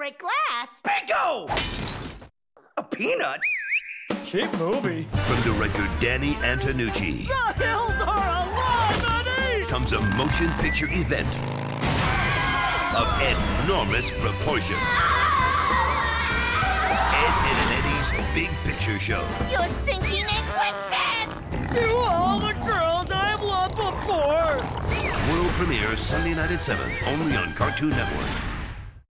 break glass. Bingo! A peanut? Cheap movie. From director Danny Antonucci The hills are alive, honey! comes a motion picture event of enormous proportion. Ed, Edd n Eddy's Big Picture Show. You're sinking in quicksand! To all the girls I've loved before. World premiere Sunday night at 7, only on Cartoon Network.